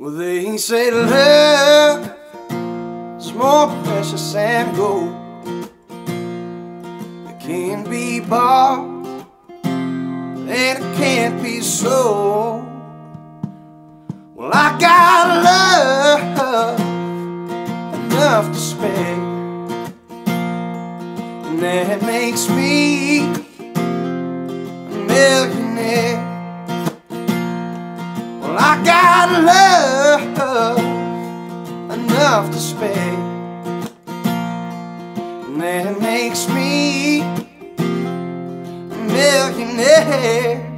Well, they say love is more precious than gold. It can't be bought and it can't be sold. Well, I got love enough to spare, and that makes me a millionaire. Well, I got love enough to spare, and that makes me a millionaire.